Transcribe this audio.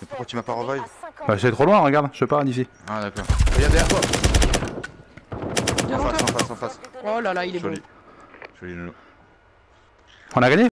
Mais pourquoi tu m'as pas revive Bah c'est trop loin, regarde, je pars d'ici. Ah d'accord. Regarde derrière toi En face, en face, en face. Oh là là, il est beau. Joli. Joli nounou. On a gagné?